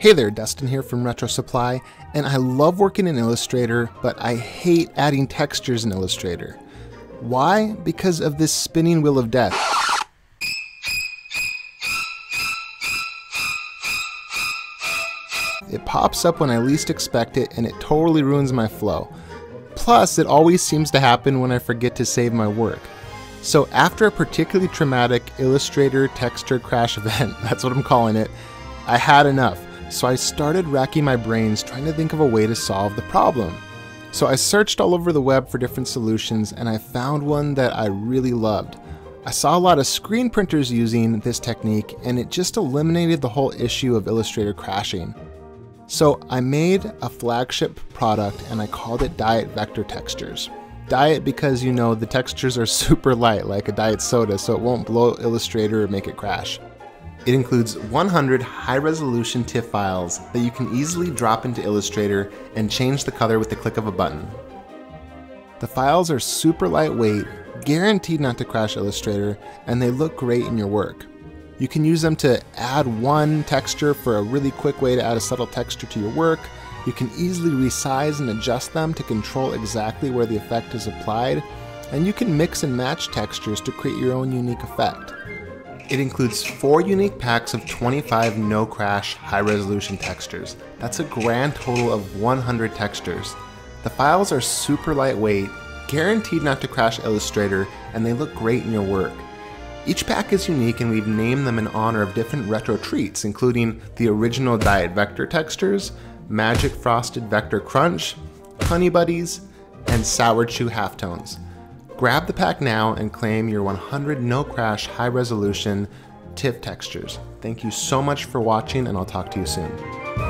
Hey there, Dustin here from RetroSupply, and I love working in Illustrator, but I hate adding textures in Illustrator. Why? Because of this spinning wheel of death. It pops up when I least expect it, and it totally ruins my flow. Plus, it always seems to happen when I forget to save my work. So after a particularly traumatic Illustrator texture crash event, that's what I'm calling it, I had enough. So I started racking my brains trying to think of a way to solve the problem. So I searched all over the web for different solutions and I found one that I really loved. I saw a lot of screen printers using this technique and it just eliminated the whole issue of Illustrator crashing. So I made a flagship product and I called it Diet Vector Textures. Diet because you know the textures are super light like a diet soda so it won't blow Illustrator or make it crash. It includes 100 high-resolution TIFF files that you can easily drop into Illustrator and change the color with the click of a button. The files are super lightweight, guaranteed not to crash Illustrator, and they look great in your work. You can use them to add one texture for a really quick way to add a subtle texture to your work. You can easily resize and adjust them to control exactly where the effect is applied, and you can mix and match textures to create your own unique effect. It includes four unique packs of 25 no crash high resolution textures. That's a grand total of 100 textures. The files are super lightweight, guaranteed not to crash Illustrator, and they look great in your work. Each pack is unique and we've named them in honor of different retro treats, including the original Diet Vector textures, Magic Frosted Vector Crunch, Honey Buddies, and Sour Chew Halftones. Grab the pack now and claim your 100 no crash high resolution TIFF textures. Thank you so much for watching and I'll talk to you soon.